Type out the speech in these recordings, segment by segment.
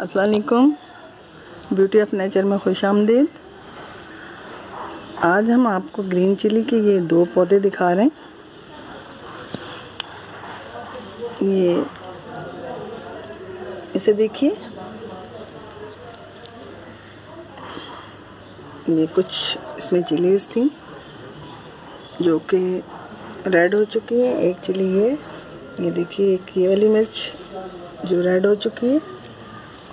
असलकुम beauty of nature में खुश आमदीद। आज हम आपको ग्रीन चिली के ये दो पौधे दिखा रहे हैं। ये इसे देखिए। ये कुछ इसमें चिलीज थी, जो कि रेड हो चुकी है। एक चिली ये ये देखिए, एक ये वाली मिर्च, जो रेड हो चुकी है।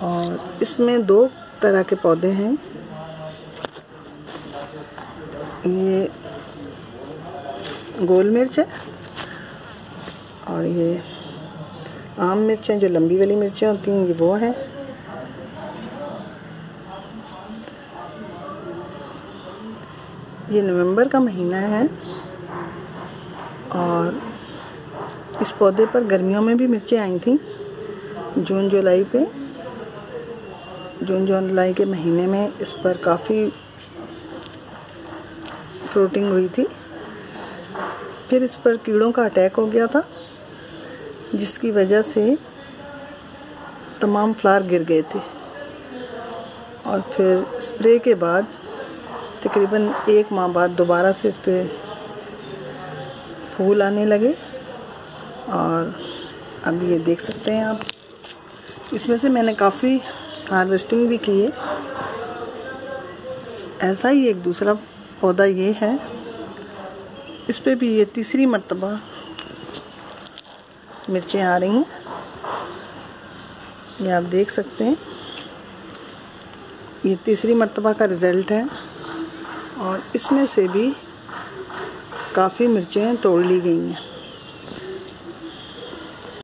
और इसमें दो तरह के पौधे हैं। ये गोल मिर्च है और ये आम मिर्चें जो लंबी वाली मिर्चें होती हैं, ये वो हैं। ये नवंबर का महीना है और इस पौधे पर गर्मियों में भी मिर्चें आई थी, जून, जुलाई पे। जून जुलाई के महीने में इस पर काफ़ी फ्रूटिंग हुई थी। फिर इस पर कीड़ों का अटैक हो गया था, जिसकी वजह से तमाम फ्लावर गिर गए थे। और फिर स्प्रे के बाद तकरीबन एक माह बाद दोबारा से इस पर फूल आने लगे। और अब ये देख सकते हैं आप। इसमें से मैंने काफ़ी हार्वेस्टिंग भी की है। ऐसा ही एक दूसरा पौधा ये है। इस पर भी ये तीसरी मरतबा मिर्चें आ रही हैं। ये आप देख सकते हैं। ये तीसरी मरतबा का रिज़ल्ट है और इसमें से भी काफ़ी मिर्चें तोड़ ली गई हैं।